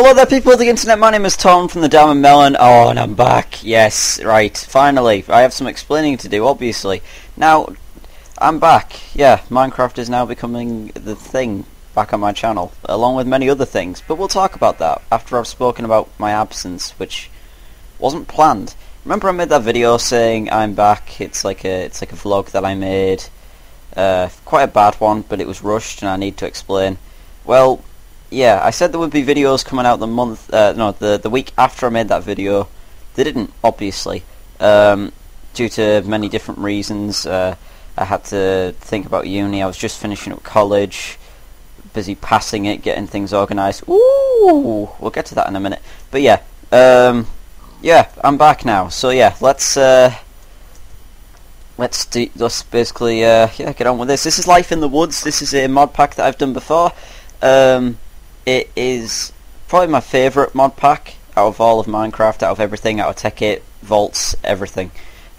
Hello there people of the internet, my name is Tom from the Diamond Melon. Oh, and I'm back. Yes, right, finally. I have some explaining to do, obviously. Now, I'm back. Yeah, Minecraft is now becoming the thing back on my channel, along with many other things. But we'll talk about that after I've spoken about my absence, which wasn't planned. Remember I made that video saying I'm back, it's like a, it's like a vlog that I made. Uh, quite a bad one, but it was rushed and I need to explain. Well, yeah, I said there would be videos coming out the month, uh, no, the the week after I made that video. They didn't, obviously, um, due to many different reasons. Uh, I had to think about uni. I was just finishing up college, busy passing it, getting things organised. Ooh, we'll get to that in a minute. But yeah, um, yeah, I'm back now. So yeah, let's uh, let's do, let's basically uh, yeah get on with this. This is Life in the Woods. This is a mod pack that I've done before. Um, it is probably my favourite mod pack out of all of Minecraft, out of everything, out of Tech 8, Voltz, everything.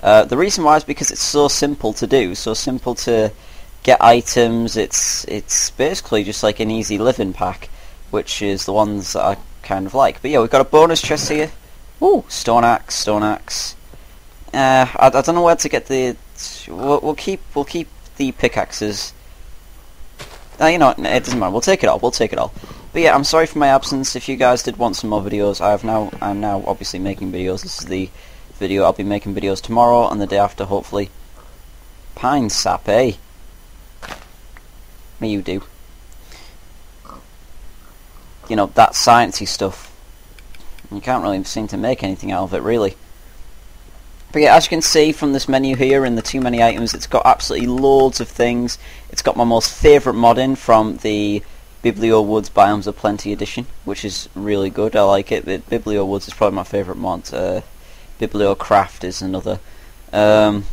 Uh, the reason why is because it's so simple to do, so simple to get items. It's it's basically just like an easy living pack, which is the ones that I kind of like. But yeah, we've got a bonus chest here. Ooh, stone axe, stone axe. Uh, I, I don't know where to get the. We'll, we'll keep we'll keep the pickaxes. Uh, you know, it doesn't matter. We'll take it all. We'll take it all. But yeah, I'm sorry for my absence. If you guys did want some more videos, I have now. I'm now obviously making videos. This is the video. I'll be making videos tomorrow and the day after, hopefully. Pine sap, eh? Me, you do. You know that sciencey stuff. You can't really seem to make anything out of it, really. But yeah, as you can see from this menu here in the too many items, it's got absolutely loads of things. It's got my most favourite mod in from the Biblio Woods Biomes of Plenty edition, which is really good. I like it. Biblio Woods is probably my favourite mod. Uh, Biblio Craft is another. Um,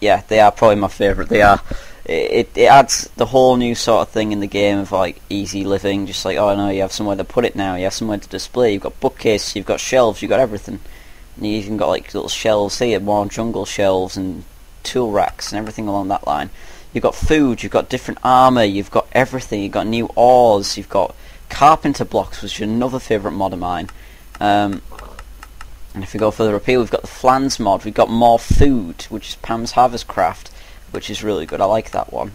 yeah, they are probably my favourite. They are. It, it adds the whole new sort of thing in the game of like easy living. Just like oh no, you have somewhere to put it now. You have somewhere to display. You've got bookcases. You've got shelves. You've got everything. And you even got like little shelves here, more jungle shelves and tool racks and everything along that line. You've got food, you've got different armour, you've got everything, you've got new ores, you've got carpenter blocks, which is another favourite mod of mine. Um, and if we go further up here, we've got the Flans mod, we've got more food, which is Pam's Harvest Craft, which is really good, I like that one.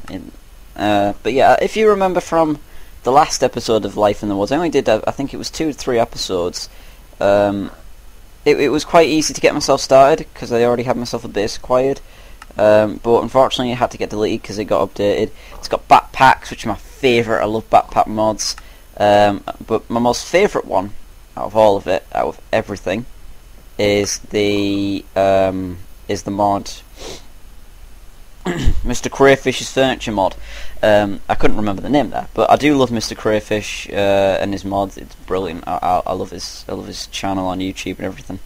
Uh, but yeah, if you remember from the last episode of Life in the Woods, I only did, uh, I think it was two or three episodes, um, it, it was quite easy to get myself started, because I already had myself a base acquired. Um, but unfortunately, it had to get deleted because it got updated. It's got backpacks, which are my favourite. I love backpack mods. Um, but my most favourite one out of all of it, out of everything, is the um, is the mod Mr. Crayfish's furniture mod. Um, I couldn't remember the name there, but I do love Mr. Crayfish uh, and his mod. It's brilliant. I, I, I, love his I love his channel on YouTube and everything.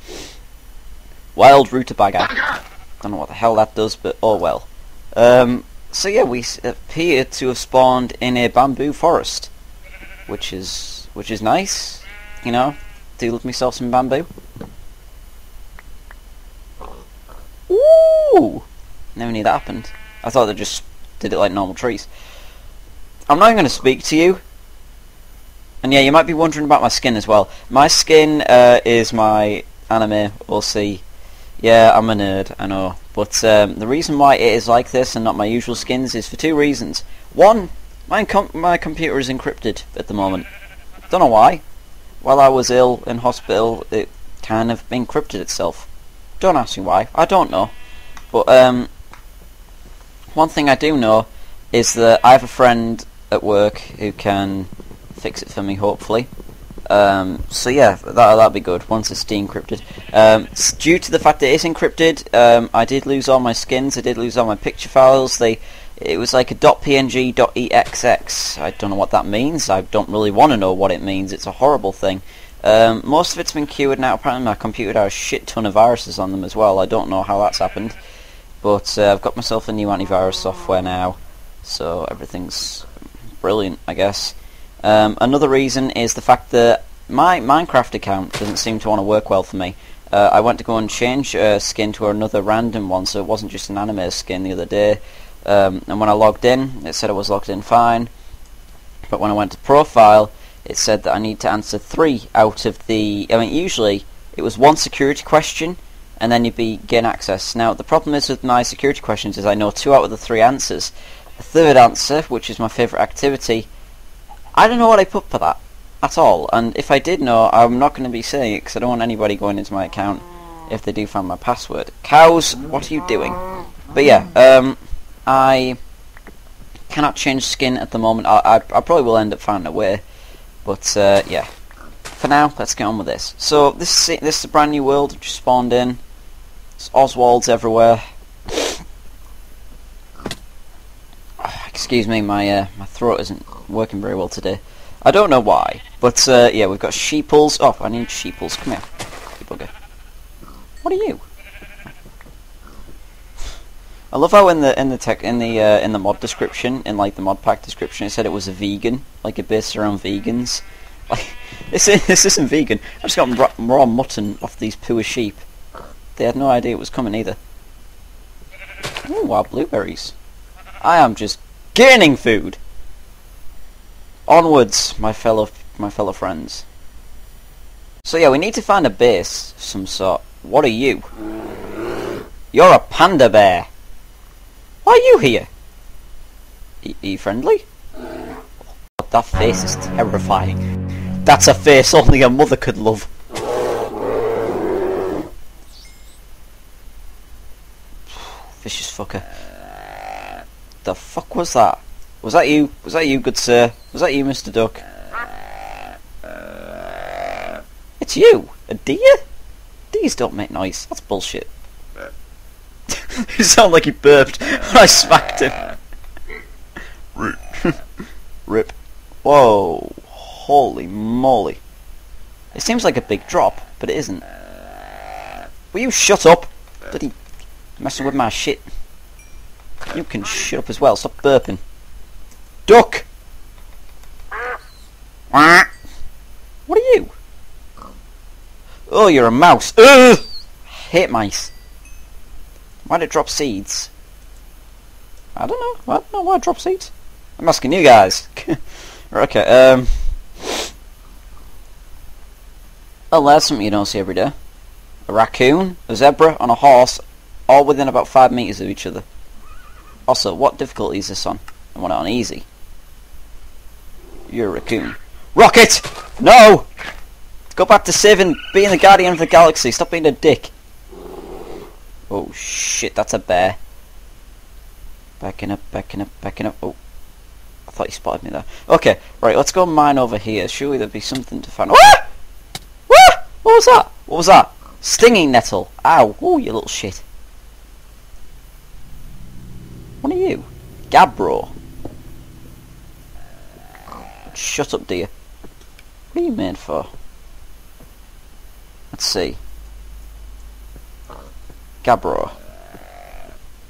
Wild Rutabaga. Don't know what the hell that does, but oh well. Um, so yeah, we appear to have spawned in a bamboo forest, which is which is nice. You know, do love myself some bamboo. Ooh! Never knew that happened. I thought they just did it like normal trees. I'm not going to speak to you. And yeah, you might be wondering about my skin as well. My skin uh, is my anime OC yeah, I'm a nerd, I know. But um, the reason why it is like this and not my usual skins is for two reasons. One, my, com my computer is encrypted at the moment. Don't know why. While I was ill in hospital, it kind of encrypted itself. Don't ask me why. I don't know. But um, one thing I do know is that I have a friend at work who can fix it for me, hopefully. Um, so yeah, that that'll be good once it's de-encrypted. Um, due to the fact that it's encrypted, um, I did lose all my skins. I did lose all my picture files. They, it was like a .png .exx. I don't know what that means. I don't really want to know what it means. It's a horrible thing. Um, most of it's been cured now. Apparently, my computer has a shit ton of viruses on them as well. I don't know how that's happened, but uh, I've got myself a new antivirus software now, so everything's brilliant, I guess. Um, another reason is the fact that my Minecraft account doesn't seem to want to work well for me. Uh, I went to go and change a skin to another random one, so it wasn't just an anime skin the other day. Um, and when I logged in, it said I was logged in fine. But when I went to profile, it said that I need to answer three out of the. I mean, usually it was one security question, and then you'd be gain access. Now the problem is with my security questions is I know two out of the three answers. The third answer, which is my favourite activity, I don't know what I put for that at all. And if I did know, I'm not going to be saying it because I don't want anybody going into my account if they do find my password. Cows, what are you doing? But yeah, um, I cannot change skin at the moment. I, I, I probably will end up finding a way. But uh, yeah, for now, let's get on with this. So this is, this is a brand new world. Just spawned in. There's Oswalds everywhere. Excuse me, my uh, my throat isn't working very well today. I don't know why, but uh, yeah, we've got sheeples. Oh, I need sheeples. Come here, you bugger. What are you? I love how in the in the tech in the uh, in the mod description in like the mod pack description it said it was a vegan, like a base around vegans. Like this this isn't vegan. I just got raw, mutton off these poor sheep. They had no idea it was coming either. Ooh, wow, blueberries. I am just gaining food. Onwards, my fellow my fellow friends. So yeah, we need to find a base of some sort. What are you? You're a panda bear. Why are you here? Are you friendly? That face is terrifying. That's a face only a mother could love. Vicious fucker. The fuck was that? Was that you? Was that you, good sir? Was that you, Mr. Duck? It's you! A deer? Deers don't make noise. That's bullshit. you sound like he burped when I smacked him. Rip. Whoa. Holy moly. It seems like a big drop, but it isn't. Will you shut up? Bloody messing with my shit. You can shut up as well. Stop burping. Duck! What are you? Oh, you're a mouse. Ugh! Hate mice. Why'd it drop seeds? I don't know. I don't know why it dropped seeds. I'm asking you guys. okay, um... Oh, that's something you don't see every day. A raccoon, a zebra, and a horse, all within about five meters of each other. Also, what difficulty is this on? I want it on easy. You're a raccoon. Rocket! No! Go back to saving, being the guardian of the galaxy. Stop being a dick. Oh shit, that's a bear. Backing up, backing up, backing up. Oh. I thought you spotted me there. Okay, right, let's go mine over here. Surely there'd be something to find. Ah! Ah! What was that? What was that? Stinging nettle. Ow. Oh, you little shit. What are you? Gabbro. Shut up, dear. What are you made for? Let's see. Gabbro.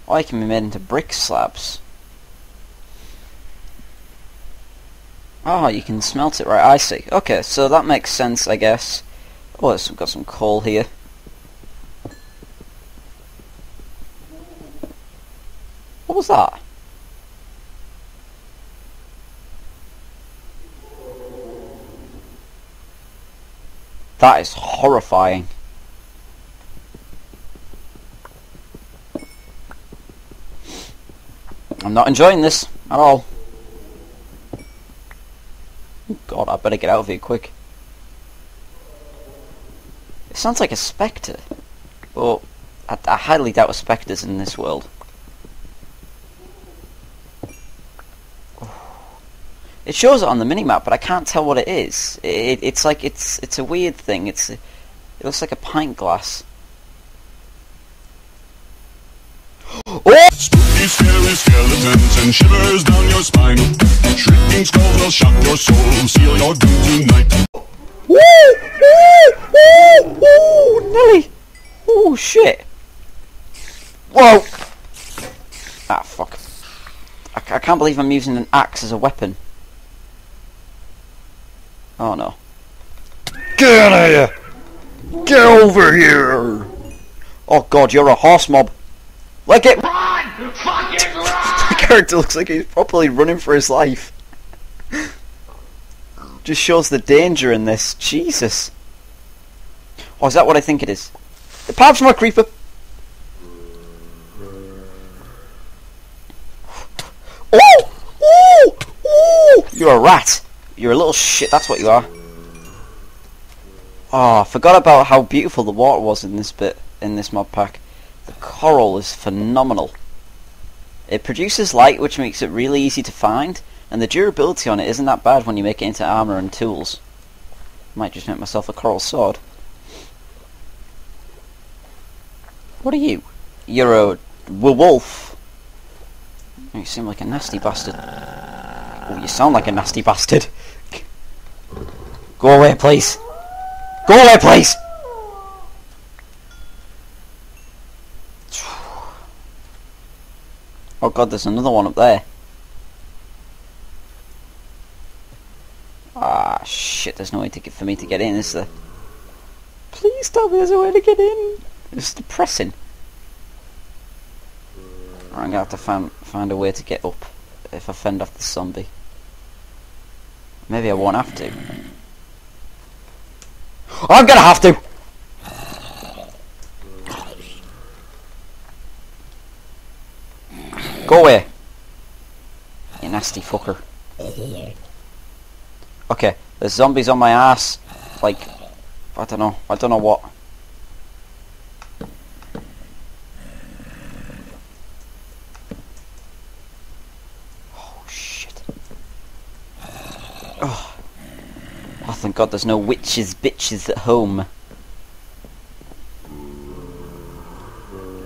Oh, I can be made into brick slabs. Oh, you can smelt it, right, I see. Okay, so that makes sense, I guess. Oh, it's got some coal here. What was that? That is horrifying. I'm not enjoying this at all. God, I better get out of here quick. It sounds like a spectre. But I, I highly doubt a spectre's in this world. It shows it on the minimap, but I can't tell what it is. It, it's like it's it's a weird thing. It's it looks like a pint glass. Oh! Spooky, scary skeletons and shivers down your spine. Shrieking skulls will shock your soul, seal your doom tonight. Woo! Woo! Woo! Woo! Nelly! Oh shit! Whoa! Ah fuck! I, I can't believe I'm using an axe as a weapon. Oh no. Get out of here! Get over here! Oh god, you're a horse mob. Like it! Run! Fucking run! the character looks like he's properly running for his life. Just shows the danger in this. Jesus. Oh, is that what I think it is? Apart from a creeper. Oh! Oh! Oh! You're a rat. You're a little shit. That's what you are. Oh, I forgot about how beautiful the water was in this bit in this mod pack. The coral is phenomenal. It produces light, which makes it really easy to find, and the durability on it isn't that bad when you make it into armor and tools. Might just make myself a coral sword. What are you? You're a wolf. You seem like a nasty bastard. Oh, you sound like a nasty bastard. Go away, please. Go away, please. Oh god, there's another one up there. Ah, shit, there's no way to get, for me to get in, is there? Please tell me there's a way to get in. It's depressing. I'm gonna have to find, find a way to get up if I fend off the zombie. Maybe I won't have to. I'm gonna have to! Go away! You nasty fucker. Okay, there's zombies on my ass. Like, I don't know. I don't know what. Oh, shit. Oh. oh, thank God there's no witches, bitches at home.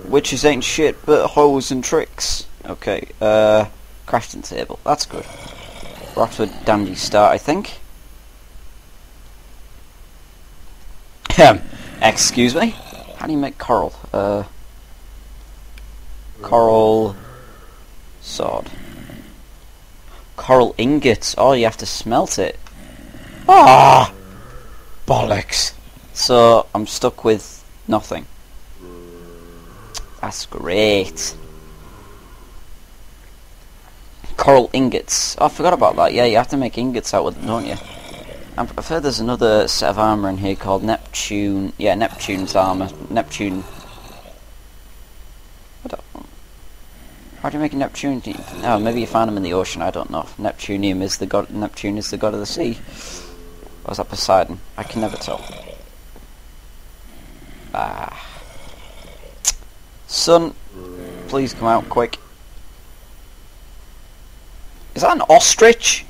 Witches ain't shit, but holes and tricks. Okay, uh, crafting table. That's good. We're off to a dandy start, I think. Excuse me? How do you make coral? Uh, coral sword. Coral ingots. Oh, you have to smelt it. Ah! Bollocks. So, I'm stuck with nothing. That's great. Coral ingots. Oh, I forgot about that. Yeah, you have to make ingots out with them, don't you? I've heard there's another set of armor in here called Neptune. Yeah, Neptune's armor. Neptune. How do you make a Neptune? Oh, maybe you find them in the ocean. I don't know. Neptunium is the god. Neptune is the god of the sea. Or is that Poseidon? I can never tell. Ah. Sun, please come out quick. Is that an ostrich?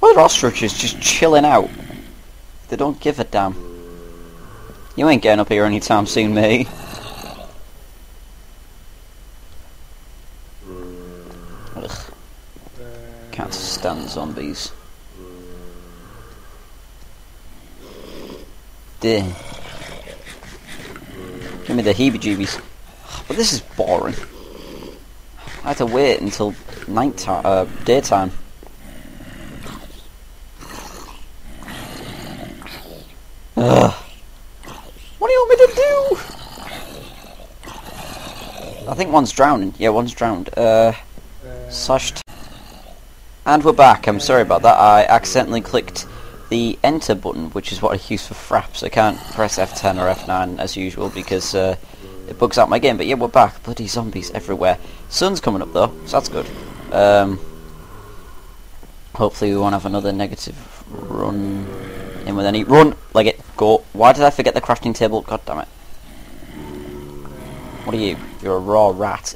What are ostriches just chilling out? They don't give a damn. You ain't getting up here anytime soon, mate. Ugh. Can't stand zombies. Duh. Give me the heebie-jeebies. But this is boring. I had to wait until night time, uh, daytime. Ugh. What do you want me to do? I think one's drowning. Yeah, one's drowned. Uh, slash. And we're back. I'm sorry about that. I accidentally clicked the enter button, which is what I use for fraps. I can't press F10 or F9 as usual because uh, it bugs out my game. But yeah, we're back. Bloody zombies everywhere. Sun's coming up though, so that's good. Um, hopefully we won't have another negative run in with any run. Like it. Go. Why did I forget the crafting table? God damn it. What are you? You're a raw rat.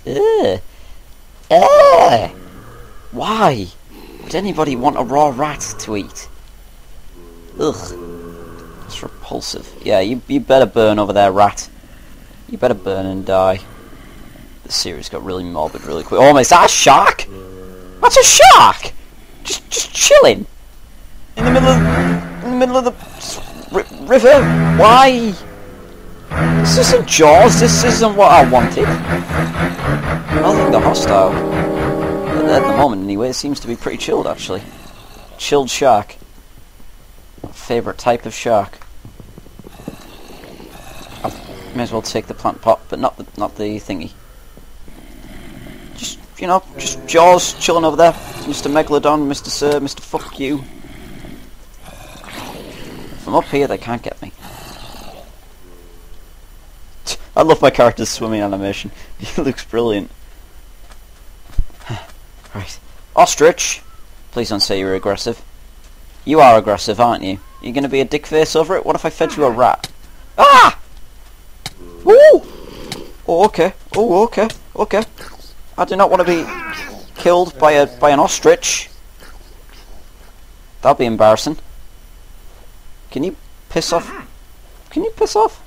Why? Would anybody want a raw rat to eat? Ugh. It's repulsive. Yeah, you, you better burn over there, rat. You better burn and die. The series got really morbid really quick. Oh, is that a shark? That's a shark! Just, just chilling. In the middle of, in the middle of the river. Why? This isn't Jaws. This isn't what I wanted. I don't think they're hostile. At the moment, anyway, it seems to be pretty chilled, actually. Chilled shark. Favorite type of shark. I may as well take the plant pot, but not the not the thingy. Just you know, just Jaws chilling over there. Mr. Megalodon, Mr. Sir, Mr. Fuck you. From up here, they can't get me. I love my character's swimming animation. He looks brilliant. right. Ostrich! Please don't say you're aggressive. You are aggressive, aren't you? You're gonna be a dick face over it? What if I fed you a rat? Ah! Woo! Oh, okay. Oh, okay. Okay. I do not want to be killed by a by an ostrich. That'll be embarrassing. Can you piss off? Can you piss off?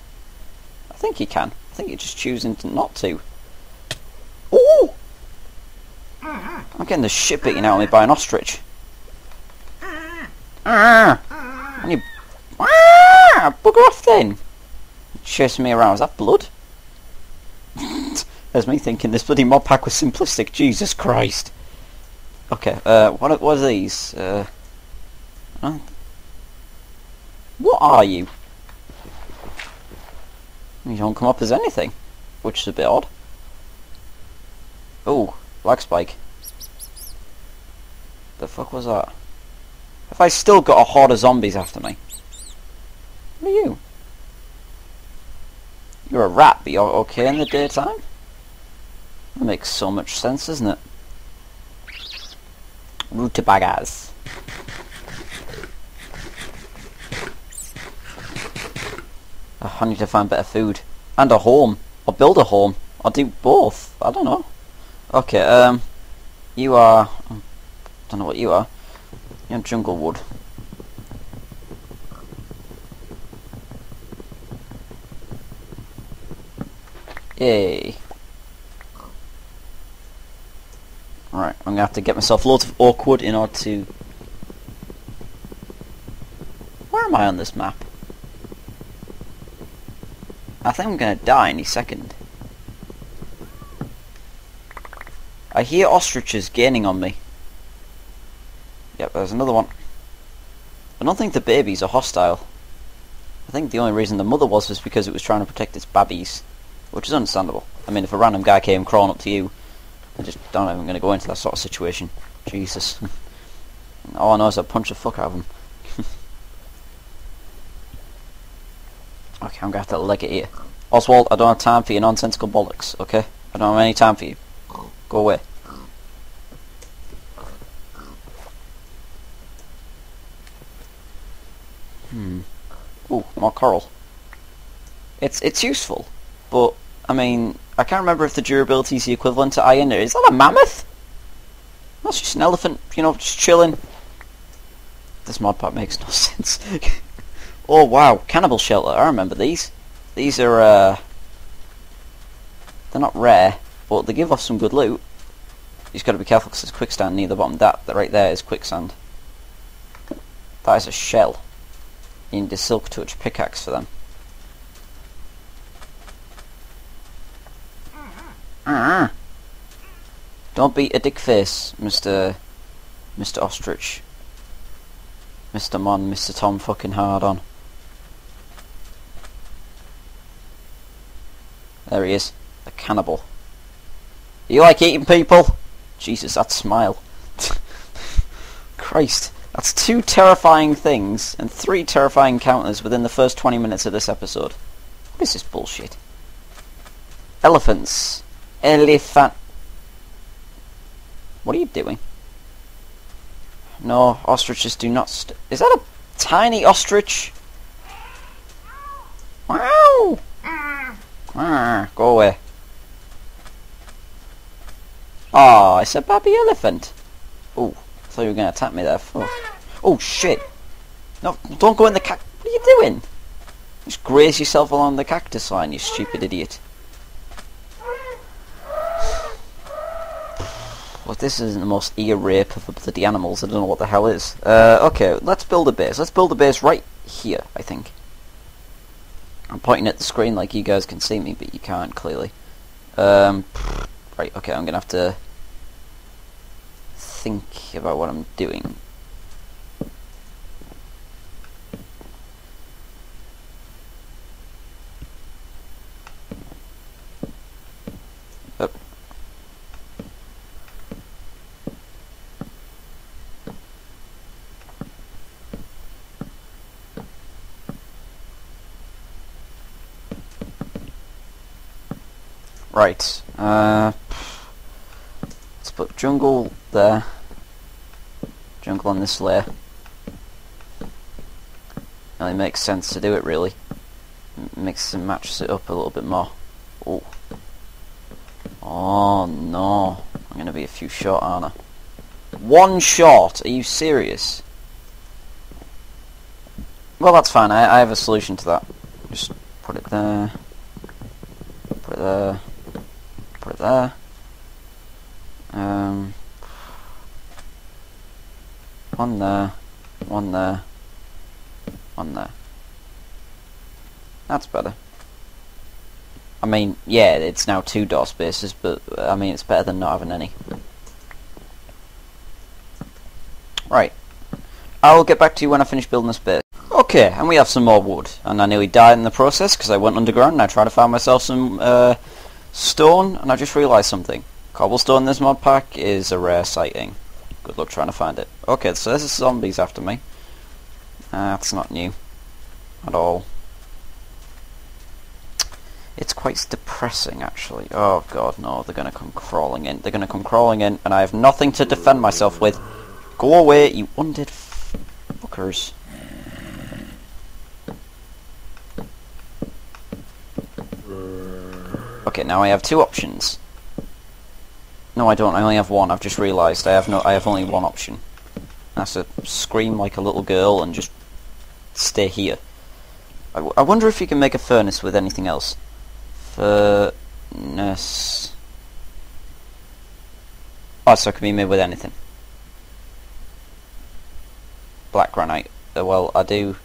I think you can. I think you're just choosing to not to. Ooh! I'm getting the shit beaten out of me by an ostrich. Ah! And you... Ah! Bugger off then! Chasing me around. Is that blood? There's me thinking this bloody mob pack was simplistic. Jesus Christ. Okay, uh, what what are these? Uh, what are you? You don't come up as anything, which is a bit odd. Oh, black spike. The fuck was that? I still got a horde of zombies after me? What are you? You're a rat, but you're okay in the daytime? That makes so much sense, doesn't it? Rutabagas. Oh, I need to find better food. And a home. Or build a home. Or do both. I don't know. Okay, um... You are... I don't know what you are. You're jungle wood. Yay. Right, I'm gonna have to get myself loads of awkward in order to... Where am I on this map? I think I'm gonna die any second. I hear ostriches gaining on me. Yep, there's another one. I don't think the babies are hostile. I think the only reason the mother was was because it was trying to protect its babbies. Which is understandable. I mean, if a random guy came crawling up to you, I just don't know if I'm going to go into that sort of situation. Jesus. All I know is I punch the fuck out of him. okay, I'm going to have to leg it here. Oswald, I don't have time for your nonsensical bollocks, okay? I don't have any time for you. Go away. Hmm. Ooh, more coral. It's it's useful, but I mean, I can't remember if the durability is the equivalent to iron. Is that a mammoth? That's just an elephant, you know, just chilling. This mod pack makes no sense. oh wow, cannibal shelter. I remember these. These are uh, they're not rare, but they give off some good loot. You just got to be careful because there's quicksand near the bottom. That, that right there is quicksand. That is a shell. You need a silk touch pickaxe for them. Ah. Don't be a dick face, Mr. Mr. Ostrich. Mr. Mon, Mr. Tom fucking hard on. There he is. A cannibal. You like eating people? Jesus, that smile. Christ. That's two terrifying things and three terrifying counters within the first 20 minutes of this episode. What is this bullshit? Elephants. Elephant. What are you doing? No, ostriches do not Is that a tiny ostrich? Wow! Ah, go away. Ah, oh, it's a baby elephant. Oh, I thought you were going to attack me there. Oh. shit. No, don't go in the cac- What are you doing? Just graze yourself along the cactus line, you stupid idiot. Well, this isn't the most ear rape of the bloody animals. I don't know what the hell is. Uh, okay, let's build a base. Let's build a base right here, I think. I'm pointing at the screen like you guys can see me, but you can't, clearly. Um, right, okay, I'm going to have to think about what I'm doing. Right. Uh, put jungle there. Jungle on this layer. Only makes sense to do it really. Mix and matches it up a little bit more. Oh. Oh no. I'm gonna be a few short, aren't I? One shot? Are you serious? Well, that's fine. I, I have a solution to that. Just put it there. Put it there. Put it there. One there. One there. One there. That's better. I mean, yeah, it's now two door spaces, but I mean, it's better than not having any. Right. I'll get back to you when I finish building this base. Okay, and we have some more wood. And I nearly died in the process because I went underground and I tried to find myself some uh, stone, and I just realised something. Cobblestone in this mod pack is a rare sighting. Good luck trying to find it. Okay, so there's zombies after me. Uh, that's not new. At all. It's quite depressing, actually. Oh god, no, they're gonna come crawling in. They're gonna come crawling in, and I have nothing to defend myself with. Go away, you undead fuckers. Okay, now I have two options. No, I don't. I only have one. I've just realised I have no. I have only one option. That's to scream like a little girl and just stay here. I, I wonder if you can make a furnace with anything else. Furnace. Oh, so it can be made with anything. Black granite. Uh, well, I do.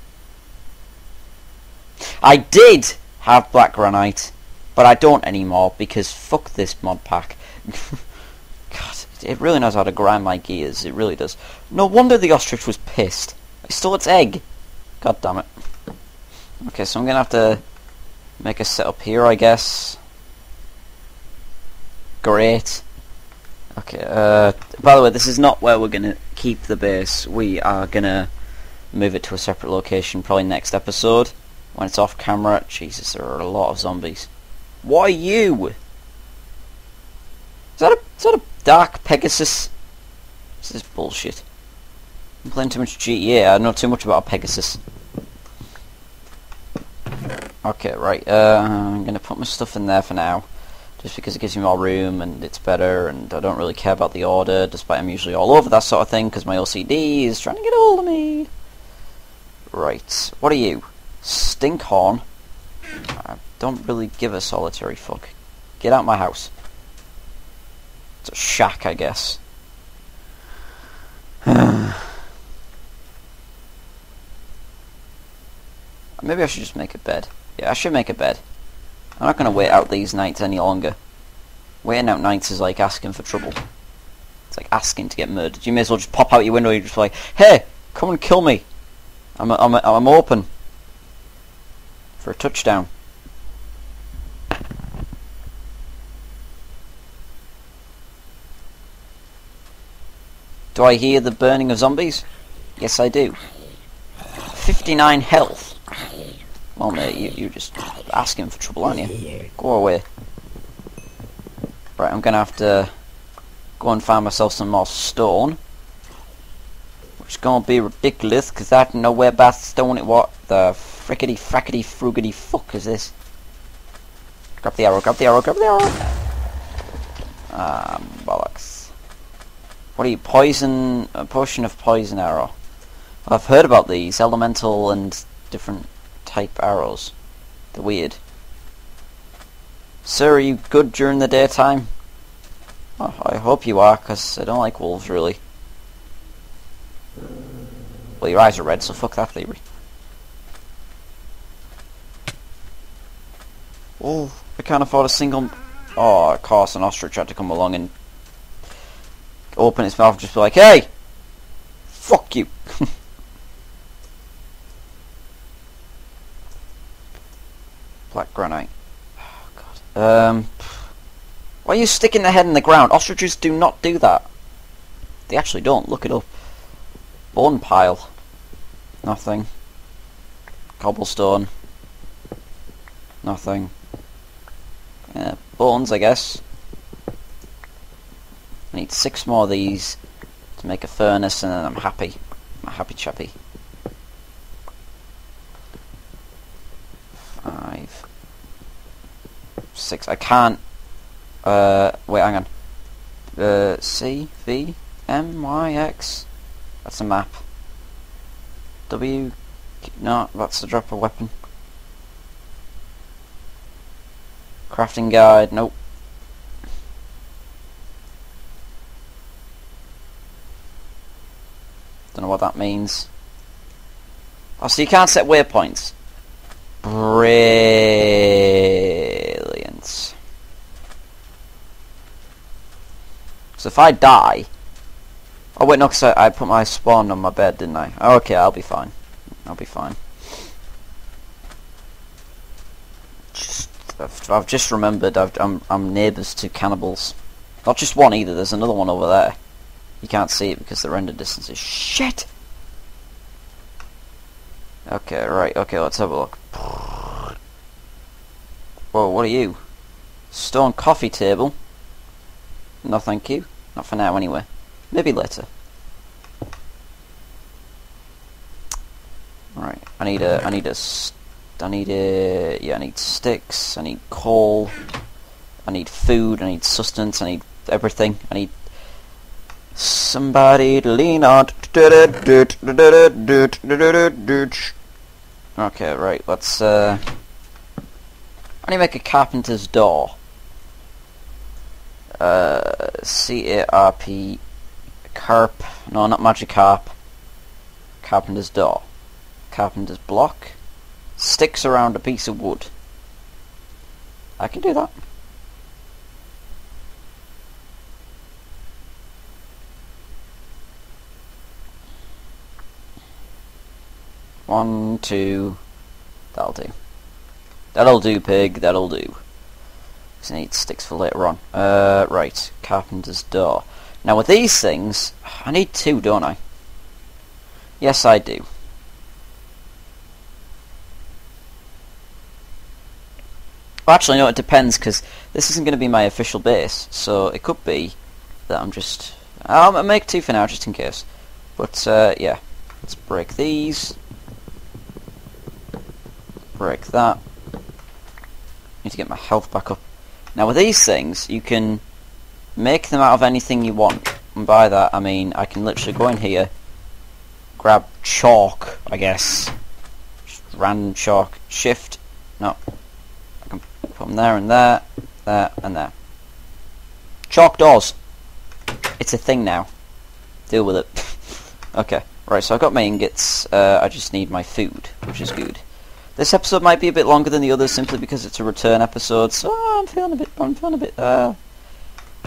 I did have black granite, but I don't anymore because fuck this mod pack. It really knows how to grind my gears. It really does. No wonder the ostrich was pissed. I stole its egg. God damn it. Okay, so I'm gonna have to make a setup here, I guess. Great. Okay, uh, by the way, this is not where we're gonna keep the base. We are gonna move it to a separate location, probably next episode. When it's off camera. Jesus, there are a lot of zombies. Why you? Is that a, is that a dark Pegasus? This is bullshit. I'm playing too much GTA, I know too much about Pegasus. Okay, right, uh, I'm gonna put my stuff in there for now. Just because it gives me more room and it's better and I don't really care about the order, despite I'm usually all over that sort of thing because my OCD is trying to get hold of me. Right, what are you? Stinkhorn? I don't really give a solitary fuck. Get out my house. It's a shack, I guess. Maybe I should just make a bed. Yeah, I should make a bed. I'm not going to wait out these nights any longer. Waiting out nights is like asking for trouble. It's like asking to get murdered. You may as well just pop out your window and just like, Hey, come and kill me. I'm, I'm, I'm open. For a touchdown. Do I hear the burning of zombies? Yes, I do. 59 health. Well, mate, you, you're just asking for trouble, aren't you? Go away. Right, I'm gonna have to go and find myself some more stone. Which is gonna be ridiculous, because I don't know where about stone it what the frickety frackety frugity fuck is this? Grab the arrow, grab the arrow, grab the arrow! Ah, bollocks. What are you, poison, a potion of poison arrow? I've heard about these, elemental and different type arrows. They're weird. Sir, are you good during the daytime? Oh, I hope you are, because I don't like wolves, really. Well, your eyes are red, so fuck that theory. Oh, I can't afford a single... Oh, of course, an ostrich had to come along and open its mouth and just be like, Hey! Fuck you! Black granite. Oh, God. Um, why are you sticking their head in the ground? Ostriches do not do that. They actually don't. Look it up. Bone pile. Nothing. Cobblestone. Nothing. Uh, bones, I guess. I need six more of these to make a furnace, and then I'm happy. I'm happy chappy. Five, six. I can't. Uh, wait, hang on. Uh, C V M Y X. That's a map. W. No, that's the drop of weapon. Crafting guide. Nope. Don't know what that means. Oh, so you can't set waypoints. Brilliant. So if I die... Oh wait, no, because I, I put my spawn on my bed, didn't I? Oh, okay, I'll be fine. I'll be fine. Just, I've, I've just remembered I've, I'm, I'm neighbours to cannibals. Not just one either, there's another one over there. You can't see it because the render distance is shit! Okay, right, okay, let's have a look. Whoa, what are you? Stone coffee table? No thank you. Not for now anyway. Maybe later. Right, I need a, I need a, I need a, yeah, I need sticks, I need coal, I need food, I need sustenance, I need everything, I need somebody to lean on. Okay, right, let's, uh, I need to make a carpenter's door. Uh, C-A-R-P, carp, no, not magic carp. carpenter's door. Carpenter's block, sticks around a piece of wood. I can do that. One, two, that'll do. That'll do, pig, that'll do. Because I need sticks for later on. Uh, right, carpenter's door. Now with these things, I need two, don't I? Yes, I do. Well, actually, no, it depends, because this isn't going to be my official base, so it could be that I'm just... I'll make two for now, just in case. But, uh, yeah. Let's break these. Break that. Need to get my health back up. Now, with these things, you can make them out of anything you want. And by that, I mean, I can literally go in here, grab chalk, I guess. Just random chalk. Shift. No, I can Put them there and there, there and there. Chalk doors. It's a thing now. Deal with it. okay, right, so I've got my ingots. Uh, I just need my food, which is good. This episode might be a bit longer than the others simply because it's a return episode, so I'm feeling a bit, I'm feeling a bit, uh,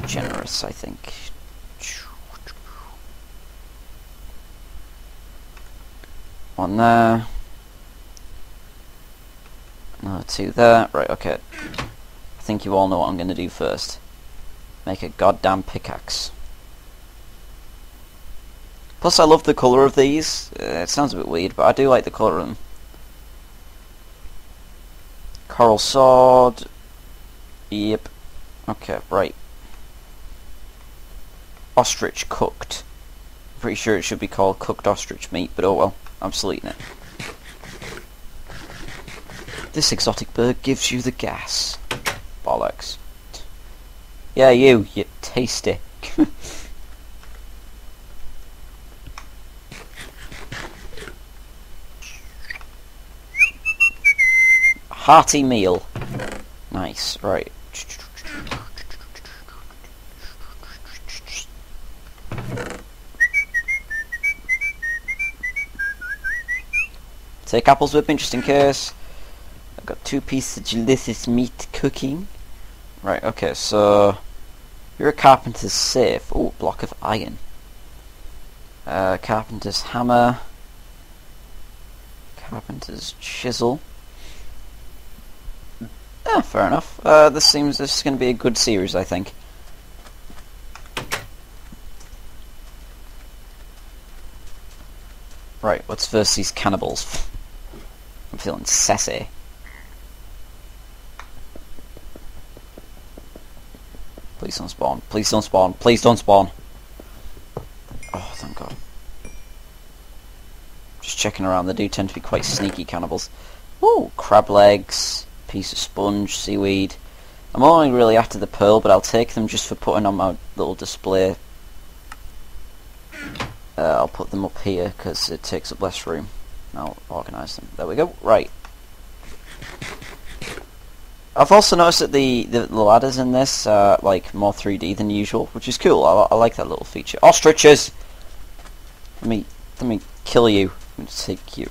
generous, I think. One there. Another two there. Right, okay. I think you all know what I'm going to do first. Make a goddamn pickaxe. Plus, I love the colour of these. Uh, it sounds a bit weird, but I do like the colour of them. Coral sword. Yep. Okay, right. Ostrich cooked. Pretty sure it should be called cooked ostrich meat, but oh well. I'm still it. This exotic bird gives you the gas. Bollocks. Yeah, you, you tasty. Hearty meal. Nice, right. Take apples with me just in case. I've got two pieces of delicious meat cooking. Right, okay, so you're a carpenter's safe. Oh, block of iron. Uh, carpenter's hammer. Carpenter's chisel. Ah, fair enough. Uh, this seems this is going to be a good series, I think. Right, let's verse these cannibals. I'm feeling sassy. Please don't spawn. Please don't spawn. Please don't spawn. Oh, thank God. Just checking around. They do tend to be quite sneaky cannibals. Ooh, crab legs, piece of sponge, seaweed. I'm only really after the pearl, but I'll take them just for putting on my little display. Uh, I'll put them up here because it takes up less room. I'll organise them. There we go. Right. I've also noticed that the, the, ladders in this are like more 3D than usual, which is cool. I, I like that little feature. Ostriches! Let me let me kill you. Let me take you.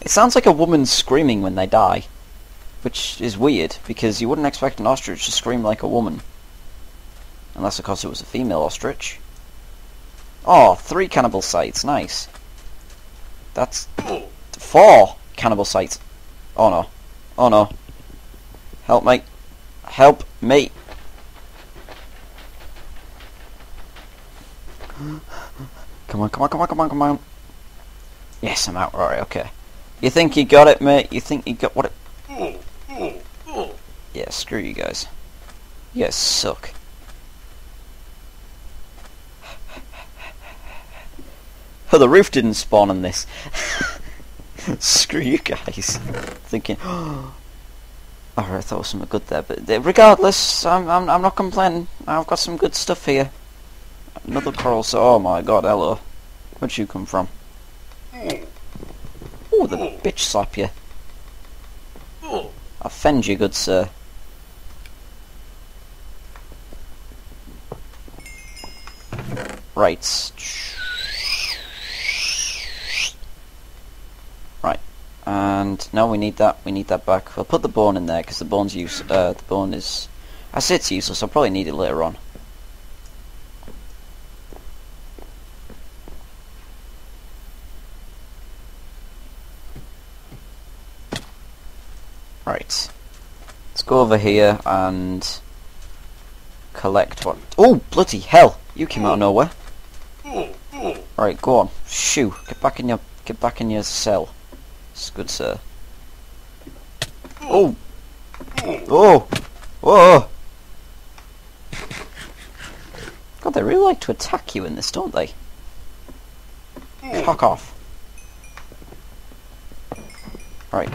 It sounds like a woman screaming when they die, which is weird because you wouldn't expect an ostrich to scream like a woman, unless of course it was a female ostrich. Oh, three cannibal sites, nice. That's four cannibal sites. Oh no. Oh no. Help me. Help me. Come on, come on, come on, come on, come on. Yes, I'm out. Right, okay. You think you got it, mate? You think you got what it... Yeah, screw you guys. You guys suck. Oh, the roof didn't spawn on this. Screw you guys. Thinking, oh, I thought was something good there, but regardless, I'm, I'm, I'm not complaining. I've got some good stuff here. Another coral, so, oh my god, hello. Where'd you come from? Hmm. Oh, the bitch slap you. Offend you, good sir. Right. Right. And no, we need that. We need that back. We'll put the bone in there because the bone's use. Uh, the bone is. I say it's useless. I'll probably need it later on. Right. Let's go over here and collect what. Oh bloody hell! You came out of nowhere. Right, go on. Shoo! Get back in your get back in your cell. It's good, sir. Oh! Oh! Whoa! God, they really like to attack you in this, don't they? Fuck off. Right.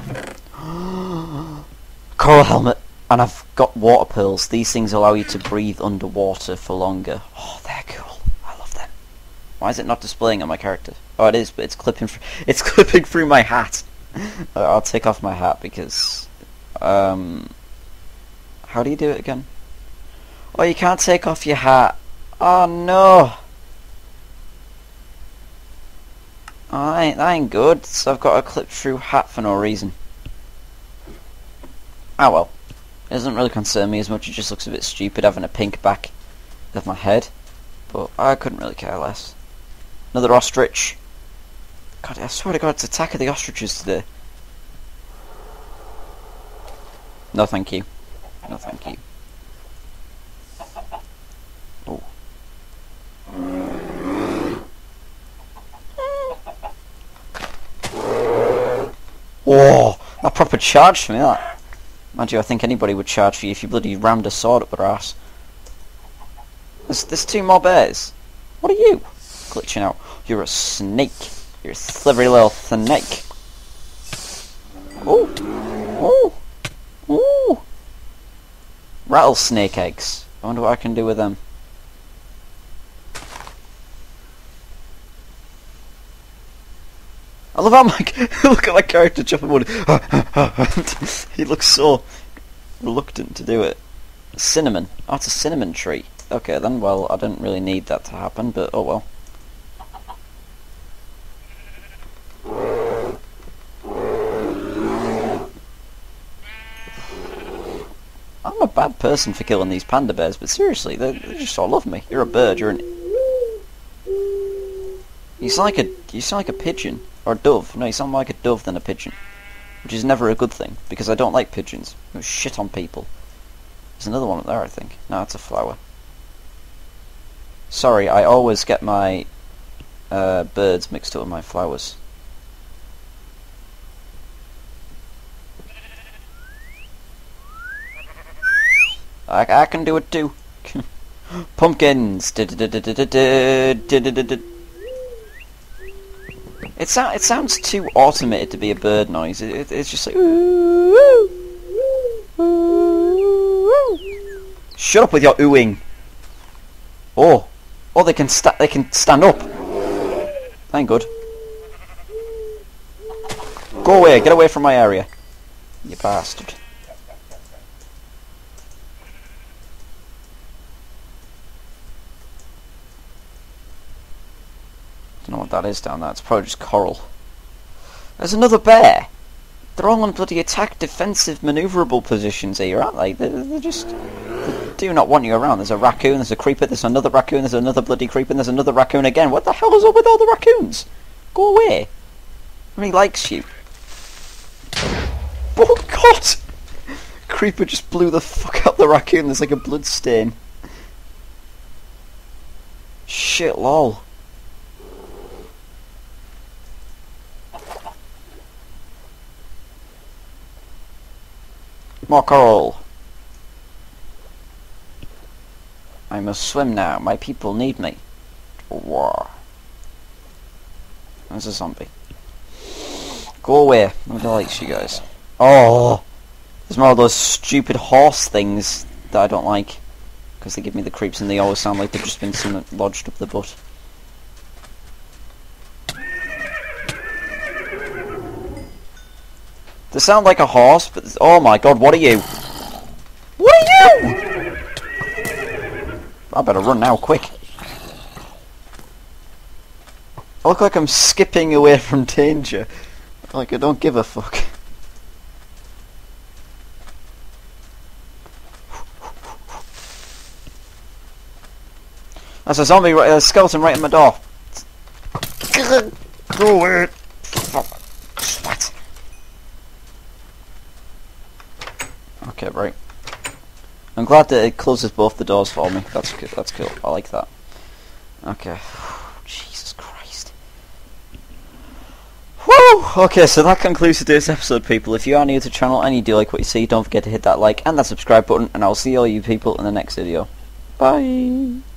Coral helmet. And I've got water pearls. These things allow you to breathe underwater for longer. Oh, they're cool. I love them. Why is it not displaying on my character? Oh, it is, but it's clipping. Through it's clipping through my hat. I'll take off my hat because. Um. How do you do it again? Oh, you can't take off your hat. Oh no. Oh, that ain't, that ain't good. So I've got a clip through hat for no reason. Ah well. It doesn't really concern me as much, it just looks a bit stupid having a pink back of my head. But I couldn't really care less. Another ostrich. God, I swear to God, it's Attack of the Ostriches today. No thank you. No thank you. Oh. Whoa! That proper charge for me, that. Mind you, I think anybody would charge for you if you bloody rammed a sword up their ass. There's, there's two more bears. What are you? Glitching out. You're a snake. You're a slivery little snake. Oh! Oh! Oh! Rattlesnake eggs. I wonder what I can do with them. I love how my look at my character jumping wood. he looks so reluctant to do it. Cinnamon. Oh, it's a cinnamon tree. Okay then, well, I didn't really need that to happen, but oh well. I'm a bad person for killing these panda bears, but seriously, they, they just all love me. You're a bird, you're an... You sound like a, you sound like a pigeon. Or a dove. No, you sound more like a dove than a pigeon. Which is never a good thing, because I don't like pigeons. They shit on people. There's another one up there, I think. No, it's a flower. Sorry, I always get my uh, birds mixed up with my flowers. I, I can do it too. Pumpkins. It, so- it sounds too automated to be a bird noise. It, it, it's just like. Shut up with your oohing. Oh, oh, they can sta- they can stand up. Thank good. Go away. Get away from my area. You bastard. Don't know what that is down there. It's probably just coral. There's another bear. They're all on bloody attack, defensive, manoeuvrable positions here, aren't they? They're, they're just... They do not want you around. There's a raccoon, there's a creeper, there's another raccoon, there's another bloody creeper, and there's another raccoon again. What the hell is up with all the raccoons? Go away. When he likes you. Oh god! Creeper just blew the fuck out the raccoon. There's like a blood stain. Shit, lol. Coral. I must swim now. My people need me. War. There's a zombie. Go away. Nobody likes you guys. Oh! There's more of those stupid horse things that I don't like. Because they give me the creeps and they always sound like they've just been lodged up the butt. They sound like a horse, but oh my god, what are you? What are you? I better run now, quick. I look like I'm skipping away from danger. Like I don't give a fuck. That's a zombie, right, a skeleton right in my door. Go away. What? Okay, right. I'm glad that it closes both the doors for me. That's good. That's cool. I like that. Okay. Jesus Christ. Woo! Okay, so that concludes today's episode, people. If you are new to the channel and you do like what you see, don't forget to hit that like and that subscribe button, and I'll see all you people in the next video. Bye!